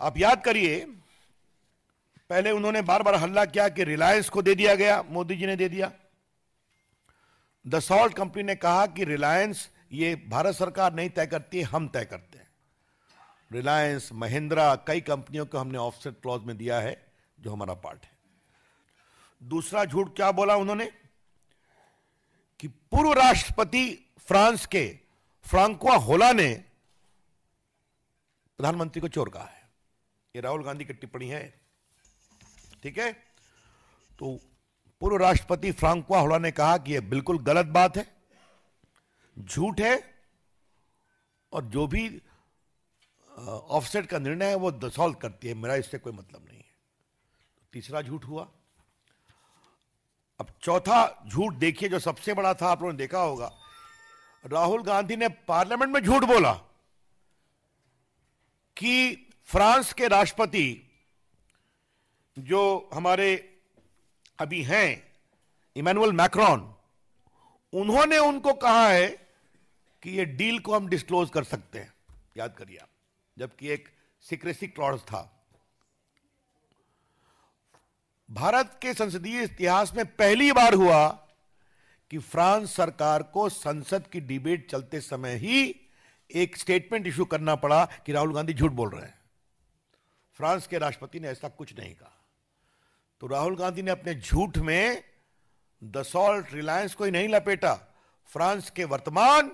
आप याद करिए, पहले उन्होंने बार बार हल्ला किया कि रिलायंस को दे दिया गया, मोदी जी ने दे दिया। दसॉल्ट कंपनी ने कहा कि रिलायंस ये भारत सरकार नहीं तय करती, हम तय करते हैं। रिलायंस महिंद्रा कई कंपनियों को हमने ऑफसेट क्लॉज में दिया है, जो हमारा पार्ट है। दूसरा झूठ क्या बोला उन्होंने? कि पूर्व राष्ट्रपति फ्रांस के फ्रांकुआ होला ने प्रधानमंत्री को चोर कहा है। ये राहुल गांधी की टिप्पणी है। ठीक है? तो पूर्व राष्ट्रपति फ्रांकुआ होला ने कहा कि यह बिल्कुल गलत बात है, झूठ है, और जो भी ऑफसेट का निर्णय है वो दसॉल्व करती है, मेरा इससे कोई मतलब नहीं है। तीसरा झूठ हुआ। अब चौथा झूठ देखिए, जो सबसे बड़ा था, आप लोगों ने देखा होगा। राहुल गांधी ने पार्लियामेंट में झूठ बोला कि फ्रांस के राष्ट्रपति जो हमारे अभी हैं, इमैनुअल मैक्रॉन, उन्होंने उनको कहा है कि ये डील को हम डिस्क्लोज कर सकते हैं। याद करिए आप, जबकि एक सीक्रेसी क्लॉज था। भारत के संसदीय इतिहास में पहली बार हुआ कि फ्रांस सरकार को संसद की डिबेट चलते समय ही एक स्टेटमेंट इशू करना पड़ा कि राहुल गांधी झूठ बोल रहे हैं। फ्रांस के राष्ट्रपति ने ऐसा कुछ नहीं कहा। तो राहुल गांधी ने अपने झूठ में दसॉल्ट रिलायंस को ही नहीं लपेटा, फ्रांस के वर्तमान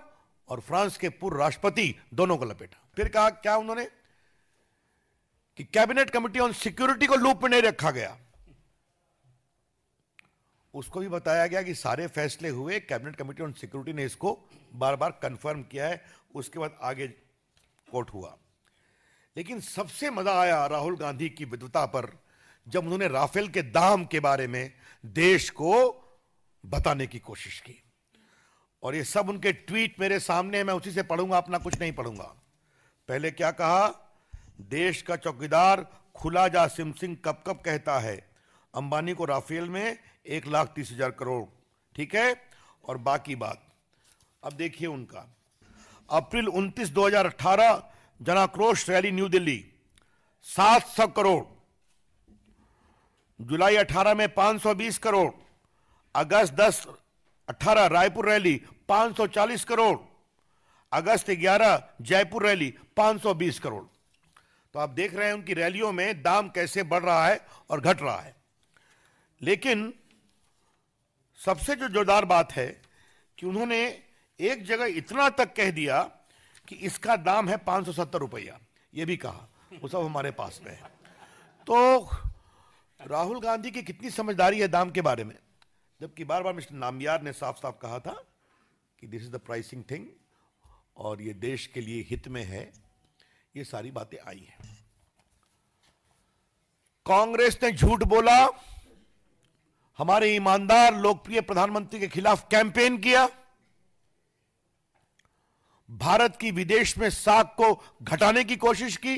और फ्रांस के पूर्व राष्ट्रपति दोनों को लपेटा। फिर कहा क्या उन्होंने? कि कैबिनेट कमेटी ऑन सिक्योरिटी को लूप में नहीं रखा गया। उसको भी बताया गया कि सारे फैसले हुए, कैबिनेट कमेटी ऑन सिक्योरिटी ने इसको बार बार कंफर्म किया है, उसके बाद आगे कोर्ट हुआ। लेकिन सबसे मज़ा आया राहुल गांधी की विद्वता पर, जब उन्होंने राफेल के दाम के बारे में देश को बताने की कोशिश की। और ये सब उनके ट्वीट मेरे सामने मैं उसी से पढ़ूँगा, अपना कुछ नहीं पढ़ूँगा। पहले क्या कहा? देश का चौकीदार खुला जा सिम सिंह कब कब कहता है? अंबानी को राफेल में एक लाख तीस हज़ार करोड़, ठीक है? और बाकी बात, अब देखिए उनका। अप्रैल 29 2018 जनाक्रोश रैली न्यू दिल्ली 700 करोड़। जुलाई 18 में 520 करोड़। अगस्त 10 18 रायपुर रैली 540 करोड़। अगस्त 11 जयपुर रैली 520 करोड़। तो आप देख रहे हैं उनकी रैलियों में दाम कैसे बढ़ रहा है और घट रहा है। लेकिन सबसे जो जोरदार बात है कि उन्होंने एक जगह इतना तक कह दिया कि इसका दाम है पाँच सौ सत्तर रुपया। ये भी कहा, वो सब हमारे पास में है। तो राहुल गांधी की कितनी समझदारी है दाम के बारे में? जबकि बार बार मिस्टर नामियार ने साफ़ साफ़ कहा था कि this is the pricing thing और ये देश के लिए हित में है। ये सारी बातें आई हैं। कांग्रेस ने झूठ बोला। हमारे ईमानदार, लोकप्रिय प्रधानमंत्री के खिलाफ कैंपेन किया। भारत की विदेश में साख को घटाने की कोशिश की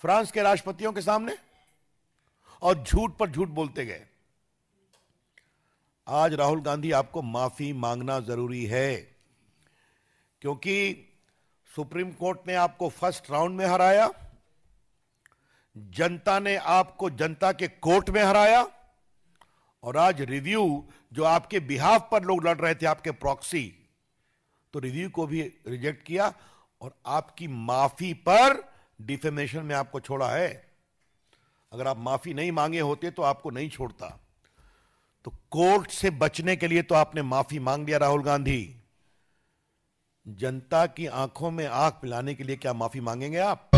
फ्रांस के राष्ट्रपतियों के सामने और झूठ पर झूठ बोलते गए। आज राहुल गांधी आपको माफ़ी मांगना ज़रूरी है, क्योंकि सुप्रीम कोर्ट ने आपको फ़र्स्ट राउंड में हराया, जनता ने आपको जनता के कोर्ट में हराया, और आज रिव्यू जो आपके बिहाफ पर लोग लड़ रहे थे, आपके प्रॉक्सी तो रिव्यू को भी रिजेक्ट किया और आपकी माफ़ी पर डिफेमेशन में आपको छोड़ा है। अगर आप माफ़ी नहीं मांगे होते तो आपको नहीं छोड़ता। तो कोर्ट से बचने के लिए तो आपने माफ़ी मांग लिया राहुल गांधी। जनता की आँखों में आँख पिलाने के लिए क्या माफ़ी मांगेंगे आप?